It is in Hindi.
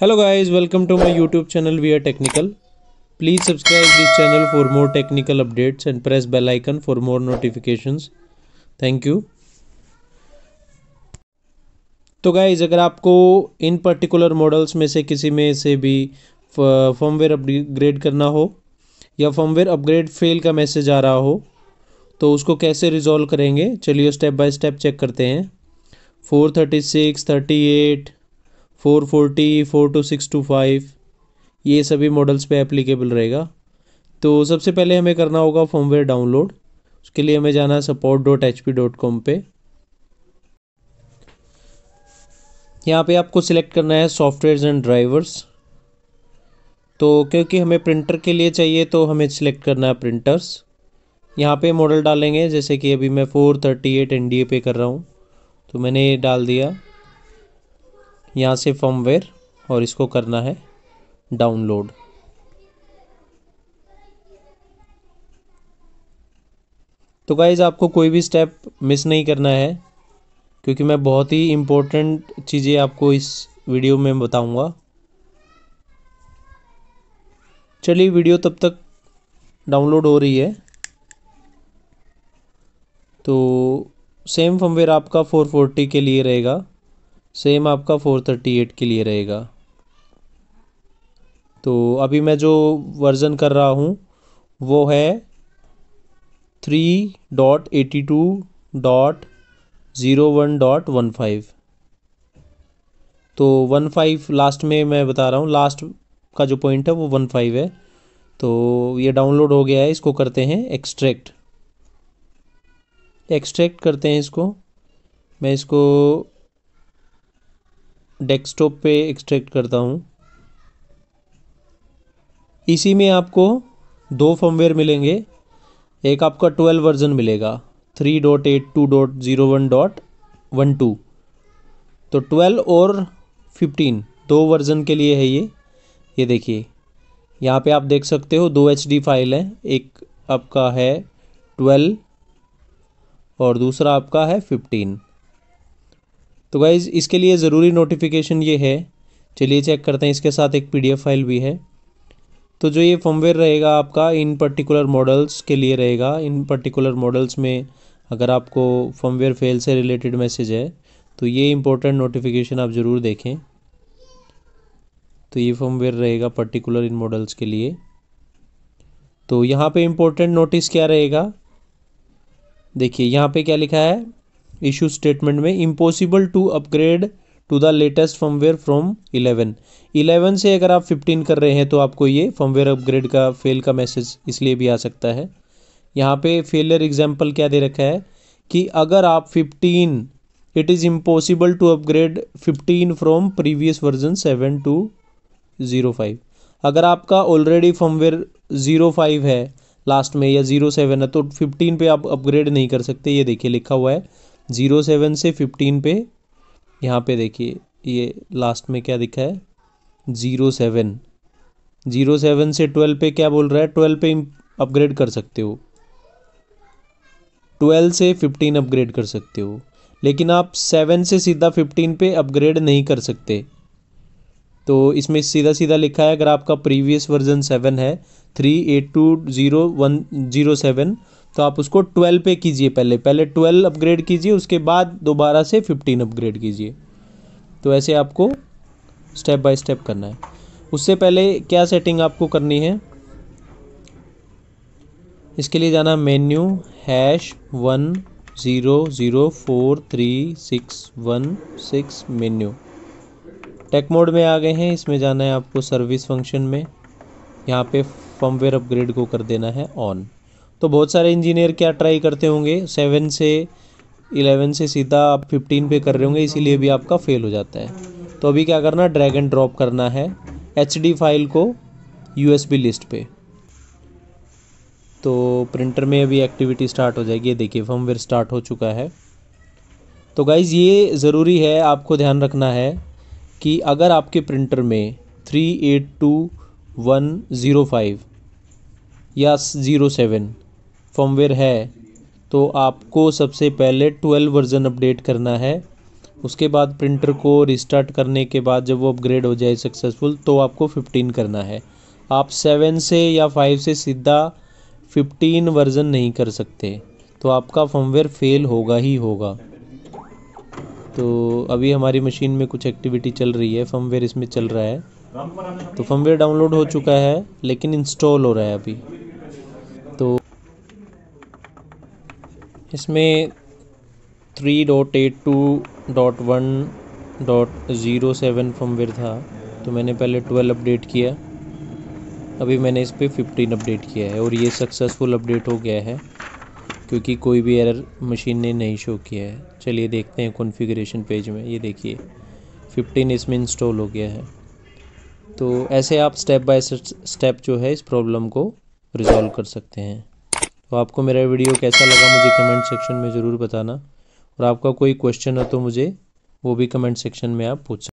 Hello guys welcome to my YouTube channel we are technical please subscribe this channel for more technical updates and press bell icon for more notifications thank you तो गाइस अगर आपको इन पर्टिकुलर मॉडल्स में से किसी में से भी फॉर्मवेयर अपग्रेड करना हो, या फॉर्मवेयर अपग्रेड फेल का मैसेज आ रहा हो तो उसको कैसे रिजॉल्व करेंगे? चलिए स्टेप बाय स्टेप चेक करते हैं. Four thirty six thirty eight four forty, four two six two five, ये सभी मॉडल्स पे एप्लीकेबल रहेगा। तो सबसे पहले हमें करना होगा फॉर्मवेयर डाउनलोड उसके लिए हमें जाना है support dot H P dot com पर यहाँ पे आपको सिलेक्ट करना है सॉफ्टवेयर एंड ड्राइवर्स तो क्योंकि हमें प्रिंटर के लिए चाहिए तो हमें सिलेक्ट करना है प्रिंटर्स यहाँ पे मॉडल डालेंगे, जैसे कि अभी मैं four thirty eight N D A पे कर रहा हूँ। तो मैंने ये डाल दिया। यहाँ से फॉर्मवेयर और इसको करना है डाउनलोड तो गाइज़ आपको कोई भी स्टेप मिस नहीं करना है, क्योंकि मैं बहुत ही इम्पोर्टेंट चीज़ें आपको इस वीडियो में बताऊँगा। चलिए वीडियो तब तक डाउनलोड हो रही है। तो सेम फर्मवेयर आपका 440 के लिए रहेगा। सेम आपका फोर थर्टी एट के लिए रहेगा। तो अभी मैं जो वर्ज़न कर रहा हूँ, वो है three dot eighty two dot zero one dot one five तो वन फाइव लास्ट में मैं बता रहा हूँ लास्ट का जो पॉइंट है वो वन फाइव है। तो ये डाउनलोड हो गया है, इसको करते हैं एक्सट्रैक्ट एक्सट्रैक्ट करते हैं इसको। मैं इसको डेस्कटॉप पे एक्सट्रैक्ट करता हूँ। इसी में आपको दो फर्मवेयर मिलेंगे। एक आपका ट्वेल्व वर्जन मिलेगा। Three dot eight two dot zero one dot one two तो ट्वेल्व और फिफ्टीन दो वर्जन के लिए है ये। ये देखिए, यहाँ पे आप देख सकते हो दो एच डी फ़ाइल है। एक आपका है ट्वेल्व और दूसरा आपका है फिफ्टीन तो गाइज़ इसके लिए ज़रूरी नोटिफिकेशन ये है। चलिए चेक करते हैं, इसके साथ एक पीडीएफ फ़ाइल भी है। तो जो ये फॉर्मवेयर रहेगा आपका इन पर्टिकुलर मॉडल्स के लिए रहेगा। इन पर्टिकुलर मॉडल्स में अगर आपको फॉर्मवेयर फेल से रिलेटेड मैसेज है तो ये इंपॉर्टेंट नोटिफिकेशन आप ज़रूर देखें। तो ये फॉर्मवेयर रहेगा पर्टिकुलर इन मॉडल्स के लिए। तो यहाँ पे इम्पोर्टेंट नोटिस क्या रहेगा? देखिए, यहाँ पे क्या लिखा है? इशू स्टेटमेंट में impossible to upgrade to the latest firmware from 11 11 से अगर आप 15 कर रहे हैं तो आपको ये फर्मवेयर अपग्रेड का फेल का मैसेज इसलिए भी आ सकता है। यहाँ पे फेलियर एग्ज़ाम्पल क्या दे रखा है कि अगर आप 15 it is impossible to upgrade 15 from previous version 7 to 05 अगर आपका ऑलरेडी फर्मवेयर 05 है लास्ट में या 07 है तो 15 पे आप अपग्रेड नहीं कर सकते, ये देखिए लिखा हुआ है। ज़ीरो सेवन से फिफ्टीन पे। यहाँ पे देखिए, ये लास्ट में क्या दिखा है? Zero seven. ज़ीरो सेवन से ट्वेल्व पे क्या बोल रहा है? ट्वेल्व पे अपग्रेड कर सकते हो। ट्वेल्व से फिफ्टीन अपग्रेड कर सकते हो। लेकिन आप सेवन से सीधा फिफ्टीन पे अपग्रेड नहीं कर सकते। तो इसमें सीधा सीधा लिखा है, अगर आपका प्रीवियस वर्जन सेवन है three eight two zero one zero seven तो आप उसको ट्वेल्व पे कीजिए पहले। पहले ट्वेल्व अपग्रेड कीजिए, उसके बाद दोबारा से फिफ्टीन अपग्रेड कीजिए। तो ऐसे आपको स्टेप बाय स्टेप करना है। उससे पहले क्या सेटिंग आपको करनी है? इसके लिए जाना menu, hash one zero zero four three six one six menu. Tech mode में आ गए हैं। इसमें जाना है आपको सर्विस फ़ंक्शन में। यहाँ पे फर्मवेयर अपग्रेड को कर देना है ऑन। तो बहुत सारे इंजीनियर क्या ट्राई करते होंगे? सेवन से इलेवन से सीधा आप फिफ्टीन पे कर रहे होंगे, इसीलिए भी आपका फेल हो जाता है। तो अभी क्या करना ड्रैग एंड ड्रॉप करना है एचडी फ़ाइल को यूएसबी लिस्ट पे। तो प्रिंटर में अभी एक्टिविटी स्टार्ट हो जाएगी। ये देखिए फर्मवेयर स्टार्ट हो चुका है। तो गाइज़ ये ज़रूरी है, आपको ध्यान रखना है कि अगर आपके प्रिंटर में three eight two one zero five या ज़ीरो सेवन फॉर्मवेयर है तो आपको सबसे पहले ट्वेल्व वर्ज़न अपडेट करना है। उसके बाद प्रिंटर को रिस्टार्ट करने के बाद जब वो अपग्रेड हो जाए सक्सेसफुल तो आपको फिफ्टीन करना है। आप सेवन से या फाइव से सीधा फिफ्टीन वर्जन नहीं कर सकते तो आपका फर्मवेयर फेल होगा ही होगा। तो अभी हमारी मशीन में कुछ एक्टिविटी चल रही है फर्मवेयर इसमें चल रहा है। तो फर्मवेयर डाउनलोड हो चुका है, लेकिन इंस्टॉल हो रहा है अभी तो इसमें three dot eight two dot one dot zero seven firmware था तो मैंने पहले ट्वेल्व अपडेट किया। अभी मैंने इस पर फिफ्टीन अपडेट किया है और ये सक्सेसफुल अपडेट हो गया है, क्योंकि कोई भी एरर मशीन ने नहीं शो किया है। चलिए देखते हैं कॉन्फ़िगरेशन पेज में, ये देखिए 15 इसमें इंस्टॉल हो गया है। तो ऐसे आप स्टेप बाय स्टेप जो है इस प्रॉब्लम को रिजॉल्व कर सकते हैं। तो आपको मेरा वीडियो कैसा लगा मुझे कमेंट सेक्शन में ज़रूर बताना। और आपका कोई क्वेश्चन हो तो मुझे वो भी कमेंट सेक्शन में आप पूछ